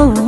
Oh.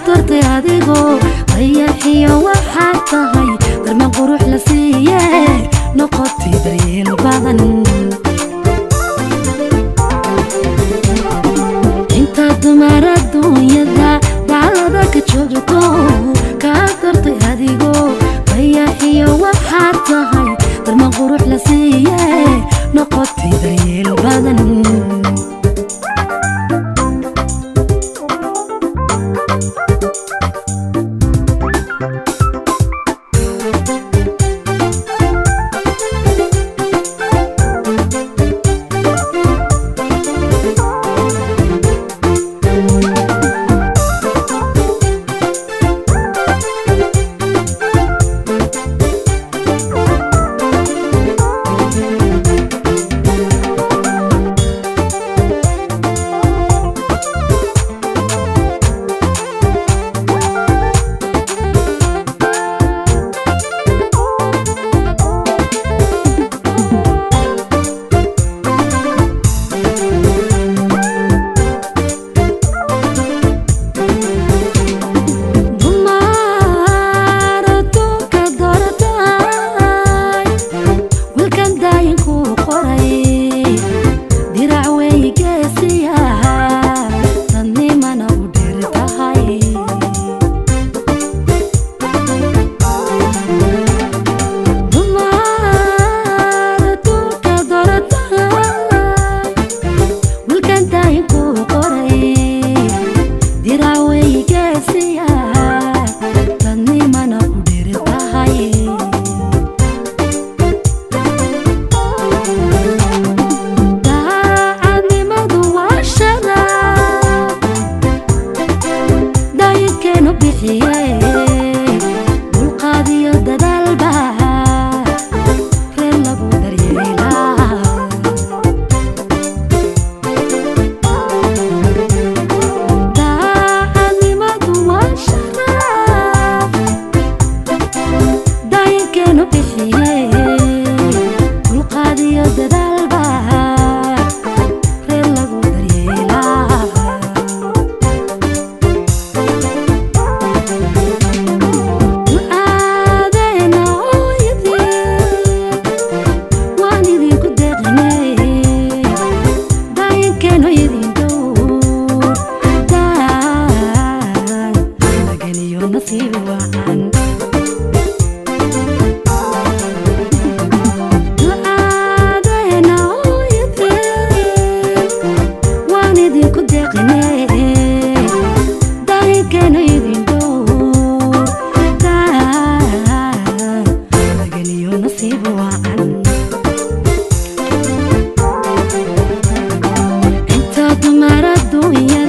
mar aduunyada daclada ka joogto kaa dartay adigo bayaxiyo waxaad tahay darma qurux la siiye noqotay daryeel badan yeah. نصيب وعن أنت ضمرت دنيا